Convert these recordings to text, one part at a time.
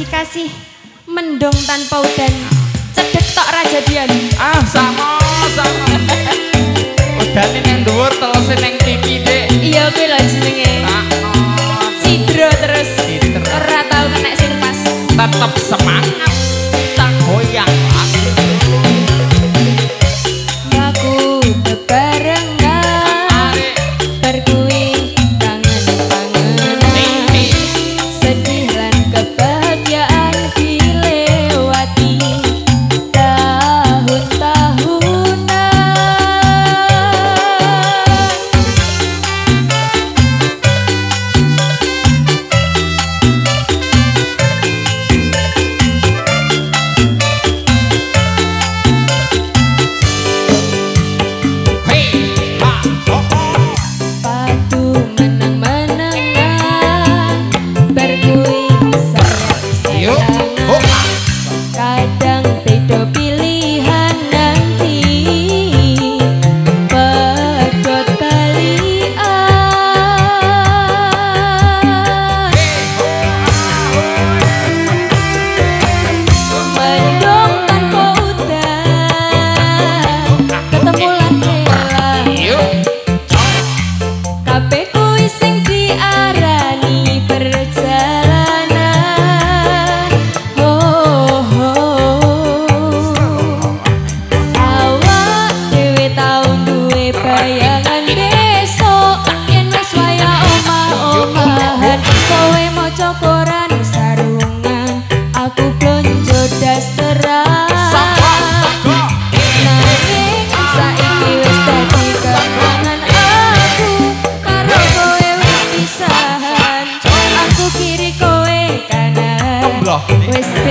kasih mendung tanpa udan. Cedek tok raja dian. Ah sama sama. Udah nih yang dhuwur telese neng TV dek. Iya kuwi lho jenenge. Ah sidro terus. Ora tau kena sing pas. Tetap West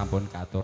sampun. Aye.